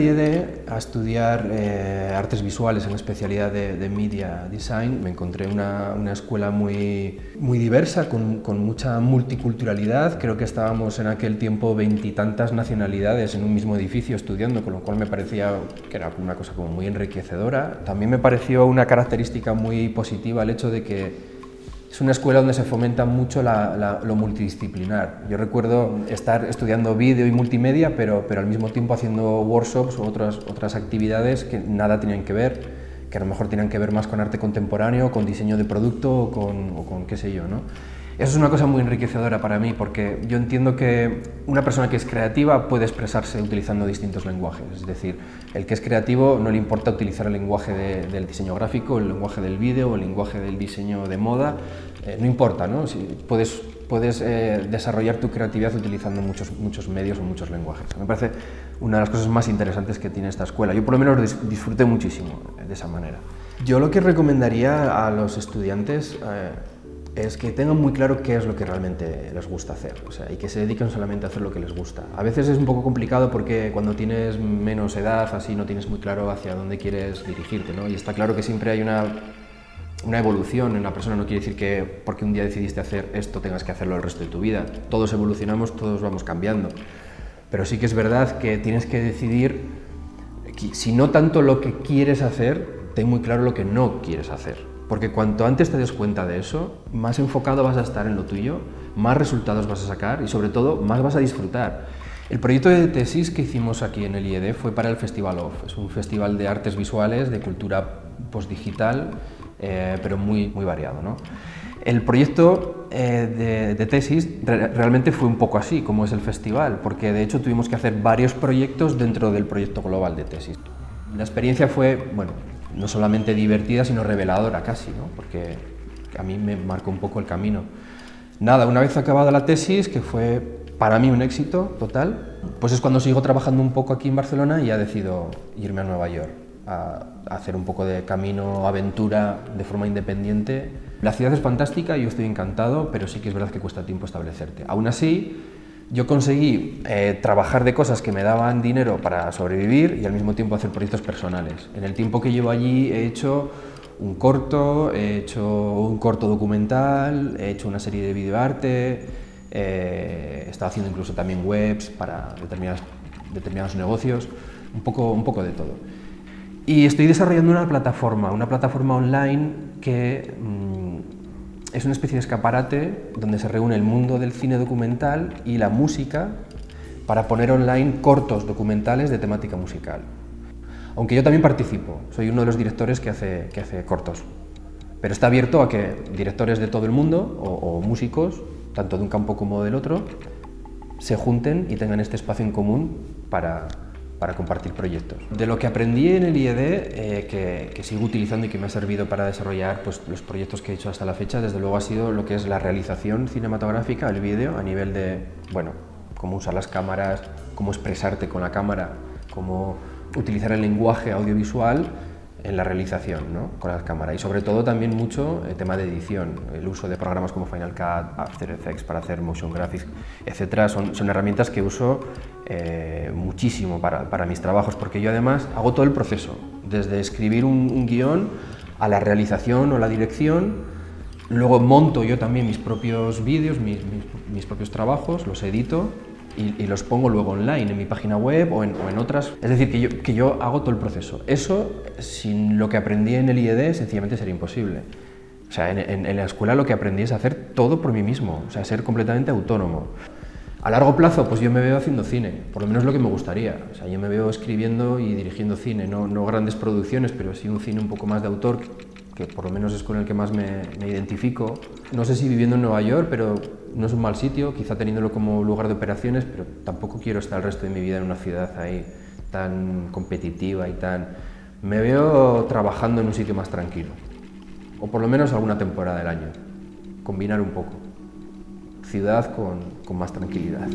IED a estudiar eh, artes visuales en la especialidad de, Media Design. Me encontré una, una escuela muy, muy diversa, con, con, mucha multiculturalidad. Creo que estábamos en aquel tiempo veintitantas nacionalidades en un mismo edificio estudiando, con lo cual me parecía que era una cosa como muy enriquecedora. También me pareció una característica muy positiva el hecho de que es una escuela donde se fomenta mucho lo multidisciplinar. Yo recuerdo estar estudiando vídeo y multimedia, pero, pero al mismo tiempo haciendo workshops o otras, otras actividades que nada tenían que ver, que a lo mejor tenían que ver más con arte contemporáneo, con diseño de producto o con, con qué sé yo. ¿no? Eso es una cosa muy enriquecedora para mí porque yo entiendo que una persona que es creativa puede expresarse utilizando distintos lenguajes. Es decir, el que es creativo no le importa utilizar el lenguaje del diseño gráfico, el lenguaje del vídeo, el lenguaje del diseño de moda, eh, no importa, ¿no? Si puedes, puedes eh, desarrollar tu creatividad utilizando muchos, muchos medios o muchos lenguajes. Me parece una de las cosas más interesantes que tiene esta escuela. Yo por lo menos disfruté muchísimo de esa manera. Yo lo que recomendaría a los estudiantes eh, es que tengan muy claro qué es lo que realmente les gusta hacer o sea, y que se dediquen solamente a hacer lo que les gusta. A veces es un poco complicado porque cuando tienes menos edad, así no tienes muy claro hacia dónde quieres dirigirte, ¿no? Y está claro que siempre hay una, una evolución en la persona, no quiere decir que porque un día decidiste hacer esto tengas que hacerlo el resto de tu vida. Todos evolucionamos, todos vamos cambiando. Pero sí que es verdad que tienes que decidir, si no tanto lo que quieres hacer, ten muy claro lo que no quieres hacer porque cuanto antes te des cuenta de eso, más enfocado vas a estar en lo tuyo, más resultados vas a sacar y sobre todo más vas a disfrutar. El proyecto de tesis que hicimos aquí en el IED fue para el Festival OFF. Es un festival de artes visuales, de cultura postdigital, eh, pero muy, muy variado. ¿no? El proyecto eh, de, tesis realmente fue un poco así, como es el festival, porque de hecho tuvimos que hacer varios proyectos dentro del proyecto global de tesis. La experiencia fue, bueno, no solamente divertida, sino reveladora casi, ¿no? porque a mí me marcó un poco el camino. Nada, una vez acabada la tesis, que fue para mí un éxito total, pues es cuando sigo trabajando un poco aquí en Barcelona y ya decido irme a Nueva York a, hacer un poco de camino, aventura de forma independiente. La ciudad es fantástica, yo estoy encantado, pero sí que es verdad que cuesta tiempo establecerte. Aún así, yo conseguí eh, trabajar de cosas que me daban dinero para sobrevivir y al mismo tiempo hacer proyectos personales. En el tiempo que llevo allí he hecho un corto, he hecho un corto documental, he hecho una serie de videoarte, eh, he estado haciendo incluso también webs para determinados, negocios, un poco, un poco de todo. Y estoy desarrollando una plataforma, una plataforma online que... Mm, es una especie de escaparate donde se reúne el mundo del cine documental y la música para poner online cortos documentales de temática musical. Aunque yo también participo, soy uno de los directores que hace, que hace cortos. Pero está abierto a que directores de todo el mundo o, o músicos, tanto de un campo como del otro, se junten y tengan este espacio en común para, para compartir proyectos. De lo que aprendí en el IED, eh, que, sigo utilizando y que me ha servido para desarrollar pues, los proyectos que he hecho hasta la fecha, desde luego ha sido lo que es la realización cinematográfica, el vídeo, a nivel de, bueno, cómo usar las cámaras, cómo expresarte con la cámara, cómo utilizar el lenguaje audiovisual en la realización ¿no? con la cámara y sobre todo también mucho el tema de edición, el uso de programas como Final Cut, After Effects para hacer motion graphics, etcétera, son, son herramientas que uso eh, muchísimo para, para, mis trabajos porque yo además hago todo el proceso, desde escribir un, guion a la realización o la dirección, luego monto yo también mis propios vídeos, mis, mis propios trabajos, los edito y, los pongo luego online en mi página web o en, otras. Es decir, que yo, que yo hago todo el proceso. Eso, sin lo que aprendí en el IED, sencillamente sería imposible. O sea, en, en, la escuela lo que aprendí es hacer todo por mí mismo, o sea, ser completamente autónomo. A largo plazo, pues yo me veo haciendo cine, por lo menos lo que me gustaría. O sea, yo me veo escribiendo y dirigiendo cine, no, no grandes producciones, pero sí un cine un poco más de autor que por lo menos es con el que más me, identifico. No sé si viviendo en Nueva York, pero no es un mal sitio, quizá teniéndolo como lugar de operaciones, pero tampoco quiero estar el resto de mi vida en una ciudad ahí tan competitiva y tan... Me veo trabajando en un sitio más tranquilo, o por lo menos alguna temporada del año, combinar un poco ciudad con, con más tranquilidad.